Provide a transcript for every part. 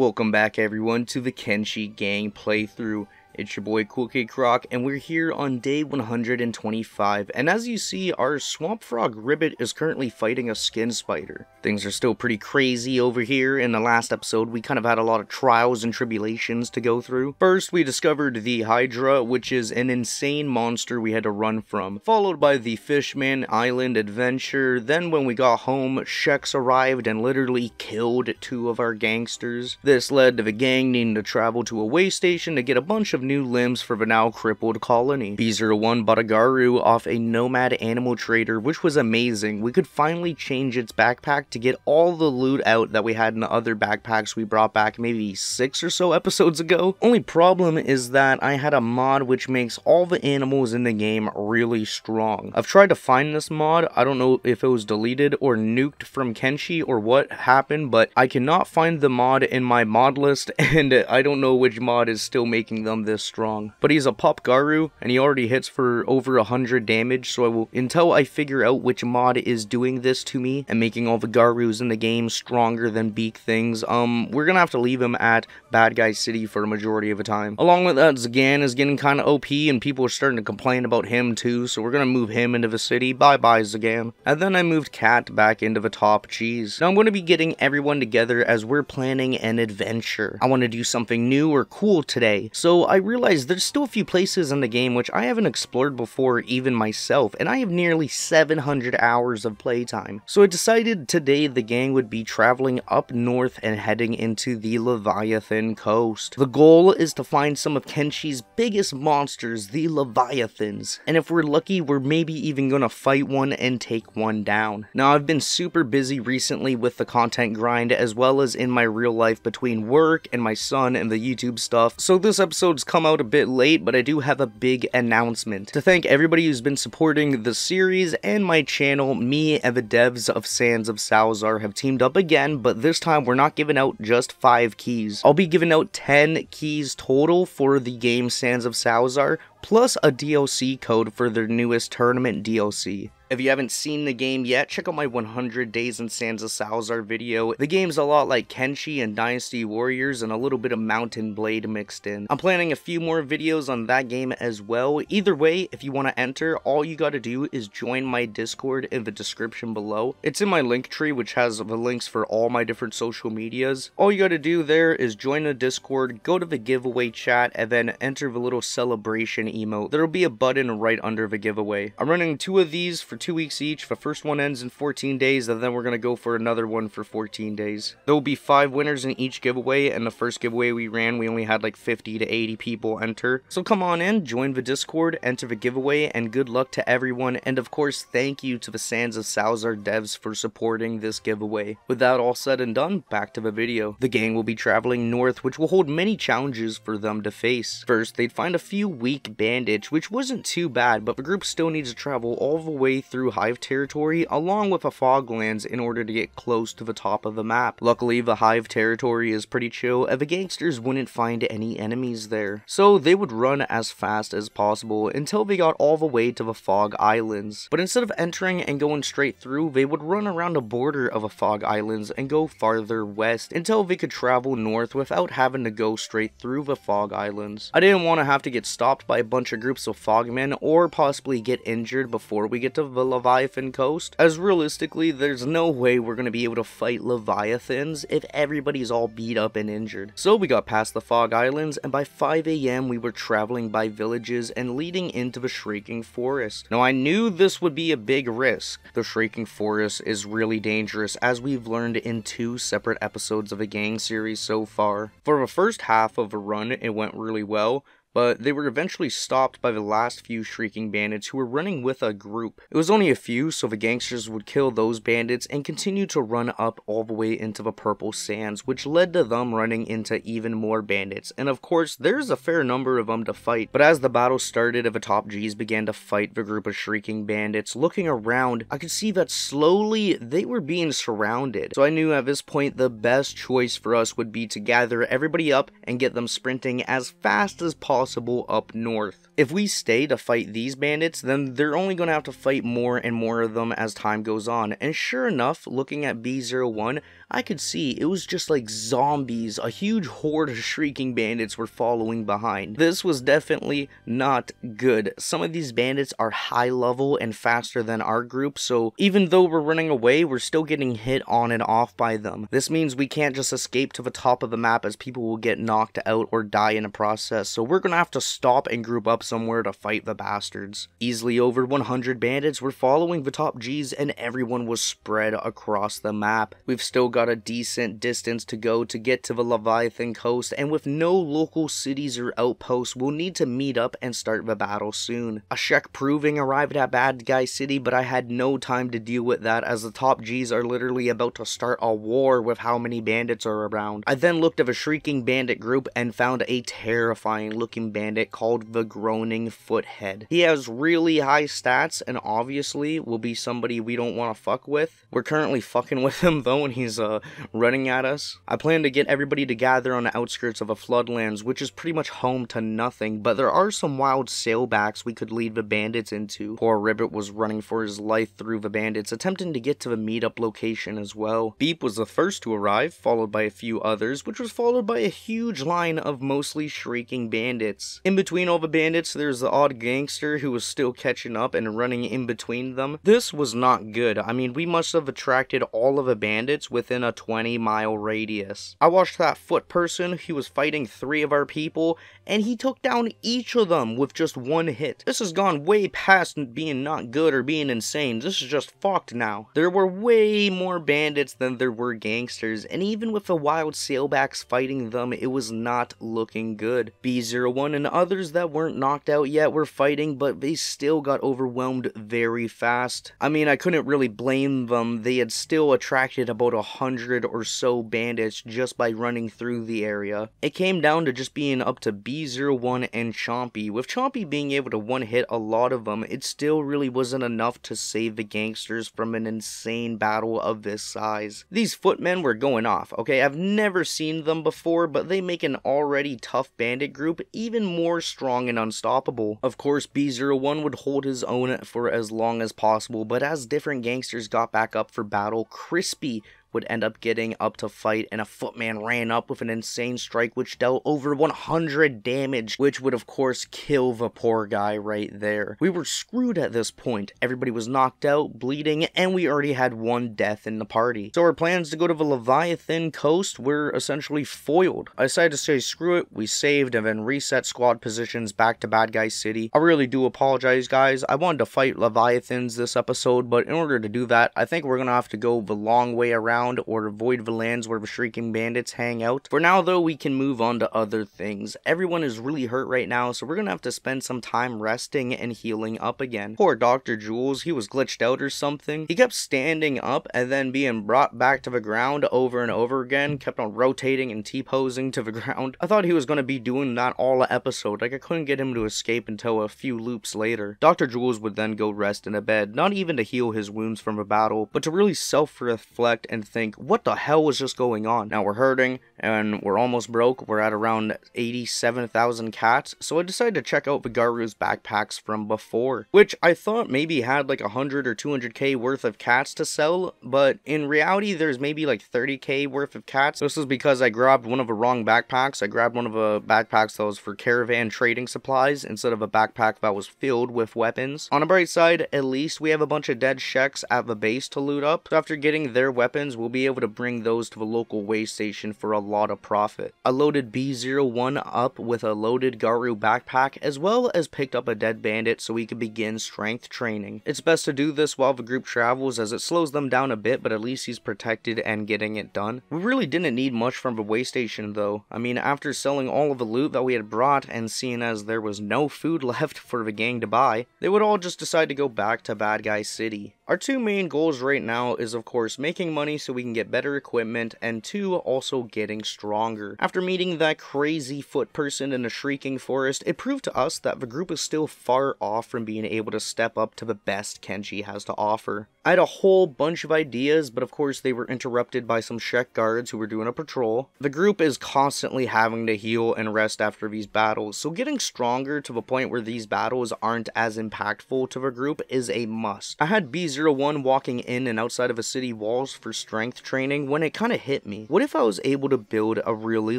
Welcome back everyone to the Kenshi Gang playthrough. It's your boy Cool Kid Croc, and we're here on day 125. And as you see, our Swamp Frog Ribbit is currently fighting a skin spider. Things are still pretty crazy over here. In the last episode, we kind of had a lot of trials and tribulations to go through. First, we discovered the Hydra, which is an insane monster we had to run from, followed by the Fishman Island adventure. Then, when we got home, Sheks arrived and literally killed two of our gangsters. This led to the gang needing to travel to a way station to get a bunch of new limbs for the now crippled colony. B01 bought a Garru off a nomad animal trader, which was amazing. We could finally change its backpack to get all the loot out that we had in the other backpacks we brought back maybe six or so episodes ago. Only problem is that I had a mod which makes all the animals in the game really strong. I've tried to find this mod. I don't know if it was deleted or nuked from Kenshi or what happened, but I cannot find the mod in my mod list and I don't know which mod is still making them this strong. But he's a Pop Garru, and he already hits for over 100 damage, so I will, until I figure out which mod is doing this to me, and making all the Garrus in the game stronger than Beak things, um, we're gonna have to leave him at Bad Guy City for a majority of the time. Along with that, Zagan is getting kind of OP, and people are starting to complain about him too, so we're gonna move him into the city. Bye-bye, Zagan. And then I moved Cat back into the top cheese. Now I'm to be getting everyone together as we're planning an adventure. I want to do something new or cool today, so I realized there's still a few places in the game which I haven't explored before even myself, and I have nearly 700 hours of playtime. So I decided today the gang would be traveling up north and heading into the Leviathan coast. The goal is to find some of Kenshi's biggest monsters, the Leviathans, and if we're lucky, we're maybe even gonna fight one and take one down. Now I've been super busy recently with the content grind as well as in my real life between work and my son and the YouTube stuff, so this episode's come out a bit late, but I do have a big announcement. To thank everybody who's been supporting the series and my channel, me and the devs of Sands of Salzaar have teamed up again, but this time we're not giving out just 5 keys. I'll be giving out 10 keys total for the game Sands of Salzaar, plus a DLC code for their newest tournament DLC. If you haven't seen the game yet, check out my 100 Days in Sands of Salzaar video. The game's a lot like Kenshi and Dynasty Warriors and a little bit of Mountain Blade mixed in. I'm planning a few more videos on that game as well. Either way, if you want to enter, all you gotta do is join my Discord in the description below. It's in my link tree, which has the links for all my different social medias. All you gotta do there is join the Discord, go to the giveaway chat, and then enter the little celebration emote. There'll be a button right under the giveaway. I'm running two of these for two weeks each. The first one ends in 14 days, and then we're going to go for another one for 14 days. There will be five winners in each giveaway, and the first giveaway we ran, we only had like 50 to 80 people enter. So come on in, join the Discord, enter the giveaway, and good luck to everyone. And of course, thank you to the Sands of Salzaar devs for supporting this giveaway. With that all said and done, back to the video. The gang will be traveling north, which will hold many challenges for them to face. First, they'd find a few weak bandits, which wasn't too bad, but the group still needs to travel all the way through Hive territory along with the Foglands in order to get close to the top of the map. Luckily, the Hive territory is pretty chill and the gangsters wouldn't find any enemies there. So they would run as fast as possible until they got all the way to the Fog Islands. But instead of entering and going straight through, they would run around the border of the Fog Islands and go farther west until they could travel north without having to go straight through the Fog Islands. I didn't want to have to get stopped by a bunch of groups of fogmen or possibly get injured before we get to the Leviathan coast, as realistically, there's no way we're going to be able to fight Leviathans if everybody's all beat up and injured. So we got past the Fog Islands, and by 5am we were traveling by villages and leading into the Shrieking Forest. Now I knew this would be a big risk. The Shrieking Forest is really dangerous, as we've learned in two separate episodes of the gang series so far. For the first half of the run, it went really well, but they were eventually stopped by the last few Shrieking Bandits who were running with a group. It was only a few, so the gangsters would kill those bandits and continue to run up all the way into the Purple Sands, which led to them running into even more bandits. And of course, there's a fair number of them to fight, but as the battle started and the top Gs began to fight the group of Shrieking Bandits, looking around, I could see that slowly they were being surrounded. So I knew at this point the best choice for us would be to gather everybody up and get them sprinting as fast as possible possible up north. If we stay to fight these bandits, then they're only going to have to fight more and more of them as time goes on. And sure enough, looking at B01, I could see it was just like zombies. A huge horde of shrieking bandits were following behind. This was definitely not good. Some of these bandits are high level and faster than our group, so even though we're running away, we're still getting hit on and off by them. This means we can't just escape to the top of the map as people will get knocked out or die in a process, so we're gonna have to stop and group up somewhere to fight the bastards. Easily over 100 bandits were following the top Gs and everyone was spread across the map. We've still got a decent distance to go to get to the Leviathan coast, and with no local cities or outposts, we'll need to meet up and start the battle soon. A Shek Proving arrived at Bad Guy City, but I had no time to deal with that as the top Gs are literally about to start a war with how many bandits are around. I then looked at a shrieking bandit group and found a terrifying looking bandit called the Groaning Foothead. He has really high stats and obviously will be somebody we don't want to fuck with. We're currently fucking with him though and he's uh, running at us. I plan to get everybody to gather on the outskirts of a floodlands, which is pretty much home to nothing, but there are some wild sailbacks we could lead the bandits into. Poor Ribbit was running for his life through the bandits, attempting to get to the meetup location as well. Beep was the first to arrive, followed by a few others, which was followed by a huge line of mostly shrieking bandits. In between all the bandits, there's the odd gangster who was still catching up and running in between them. This was not good. I mean, we must have attracted all of the bandits within a 20 mile radius. I watched that foot person, he was fighting three of our people, and he took down each of them with just one hit. This has gone way past being not good or being insane, this is just fucked now. There were way more bandits than there were gangsters, and even with the wild sailbacks fighting them, it was not looking good. B01 and others that weren't knocked out yet were fighting, but they still got overwhelmed very fast. I mean, I couldn't really blame them, they had still attracted about a hundred or so bandits just by running through the area. It came down to just being up to B01 and Chompy. With Chompy being able to one-hit a lot of them, it still really wasn't enough to save the gangsters from an insane battle of this size. These footmen were going off, okay? I've never seen them before, but they make an already tough bandit group even more strong and unstoppable. Of course, B01 would hold his own for as long as possible, but as different gangsters got back up for battle, Crispy would end up getting up to fight and a footman ran up with an insane strike which dealt over 100 damage which would of course kill the poor guy right there. We were screwed at this point. Everybody was knocked out, bleeding, and we already had one death in the party. So our plans to go to the Leviathan coast were essentially foiled. I decided to say screw it, we saved and then reset squad positions back to Bad Guy City. I really do apologize guys. I wanted to fight Leviathans this episode but in order to do that I think we're gonna have to go the long way around or avoid the lands where the shrieking bandits hang out. For now though, we can move on to other things. Everyone is really hurt right now, so we're gonna have to spend some time resting and healing up again. Poor Dr. Jules, he was glitched out or something. He kept standing up and then being brought back to the ground over and over again, kept on rotating and T-posing to the ground. I thought he was gonna be doing that all episode, like I couldn't get him to escape until a few loops later. Dr. Jules would then go rest in a bed, not even to heal his wounds from a battle, but to really self-reflect and think, what the hell was just going on? Now we're hurting, and we're almost broke. We're at around 87,000 cats, so I decided to check out Vigaru's backpacks from before, which I thought maybe had like 100 or 200k worth of cats to sell, but in reality, there's maybe like 30k worth of cats. This is because I grabbed one of the wrong backpacks. I grabbed one of the backpacks that was for caravan trading supplies instead of a backpack that was filled with weapons. On a bright side, at least we have a bunch of dead Sheks at the base to loot up. So after getting their weapons, we'll be able to bring those to the local way station for a lot of profit. I loaded B01 up with a loaded Garru backpack as well as picked up a dead bandit so we could begin strength training. It's best to do this while the group travels as it slows them down a bit but at least he's protected and getting it done. We really didn't need much from the way station though. I mean after selling all of the loot that we had brought and seeing as there was no food left for the gang to buy, they would all just decide to go back to Bad Guy City. Our two main goals right now is of course making money so we can get better equipment and two also getting stronger. After meeting that crazy foot person in a shrieking forest, it proved to us that the group is still far off from being able to step up to the best Kenshi has to offer. I had a whole bunch of ideas, but of course they were interrupted by some Shek guards who were doing a patrol. The group is constantly having to heal and rest after these battles, so getting stronger to the point where these battles aren't as impactful to the group is a must. I had B01 walking in and outside of a city walls for strength training when it kinda hit me. What if I was able to build a really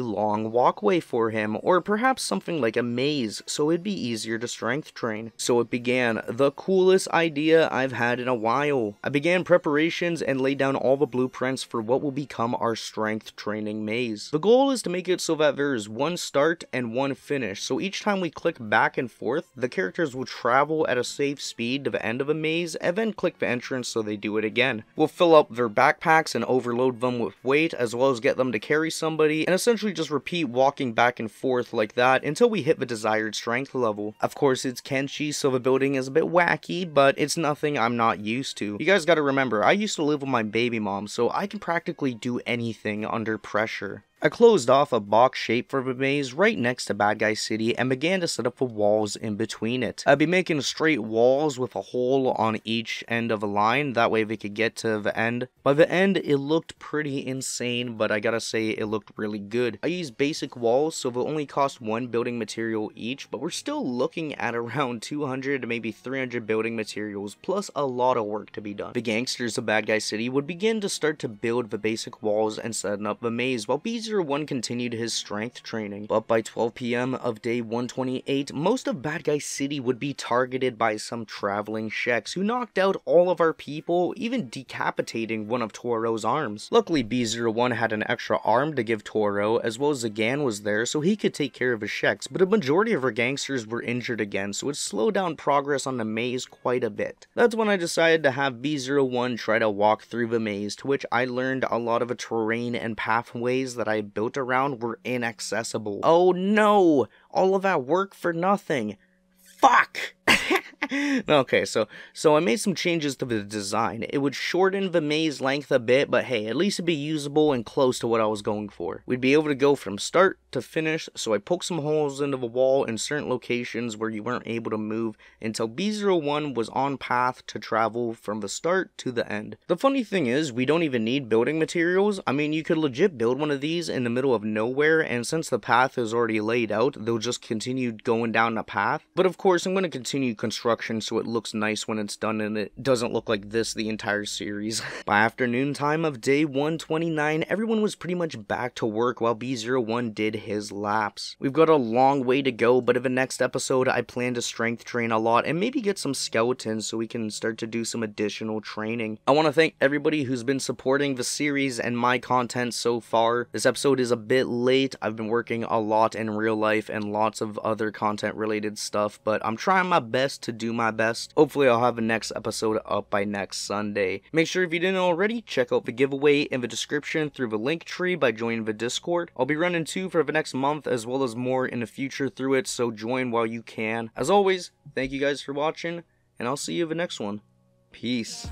long walkway for him, or perhaps something like a maze so it'd be easier to strength train? So it began, the coolest idea I've had in a while. I began preparations and laid down all the blueprints for what will become our strength training maze. The goal is to make it so that there is one start and one finish, so each time we click back and forth, the characters will travel at a safe speed to the end of a maze and then click the entrance so they do it again. We'll fill up their backpacks and overload them with weight as well as get them to carry somebody and essentially just repeat walking back and forth like that until we hit the desired strength level. Of course it's Kenshi so the building is a bit wacky but it's nothing I'm not used to. You guys gotta remember, I used to live with my baby mom, so I can practically do anything under pressure. I closed off a box shape for the maze right next to Bad Guy City and began to set up the walls in between it. I'd be making straight walls with a hole on each end of a line, that way they could get to the end. By the end, it looked pretty insane, but I gotta say it looked really good. I used basic walls, so they'll only cost one building material each, but we're still looking at around 200 to maybe 300 building materials, plus a lot of work to be done. The gangsters of Bad Guy City would begin to start to build the basic walls and setting up the maze, while Beezer 1 continued his strength training, but by 12 p.m. of day 128, most of Bad Guy City would be targeted by some traveling Sheks who knocked out all of our people, even decapitating one of Toro's arms. Luckily, B01 had an extra arm to give Toro, as well as Zagan was there, so he could take care of his Sheks, but a majority of our gangsters were injured again, so it slowed down progress on the maze quite a bit. That's when I decided to have B01 try to walk through the maze, to which I learned a lot of terrain and pathways that I built around were inaccessible. Oh no! All of that work for nothing. Fuck! okay, so so I made some changes to the design. It would shorten the maze length a bit, but hey, at least it'd be usable and close to what I was going for. We'd be able to go from start to finish, so I poked some holes into the wall in certain locations where you weren't able to move until B01 was on path to travel from the start to the end. The funny thing is, we don't even need building materials. I mean, you could legit build one of these in the middle of nowhere, and since the path is already laid out, they'll just continue going down the path. But of course, I'm going to continue construction so it looks nice when it's done and it doesn't look like this the entire series. By afternoon time of day 129, everyone was pretty much back to work while B01 did his laps. We've got a long way to go, but in the next episode, I plan to strength train a lot and maybe get some skeletons so we can start to do some additional training. I want to thank everybody who's been supporting the series and my content so far. This episode is a bit late. I've been working a lot in real life and lots of other content related stuff, but I'm trying my best to do my best. Hopefully, I'll have the next episode up by next Sunday. Make sure if you didn't already, check out the giveaway in the description through the link tree by joining the Discord. I'll be running two for the next month as well as more in the future through it, so join while you can. As always, thank you guys for watching, and I'll see you in the next one. Peace.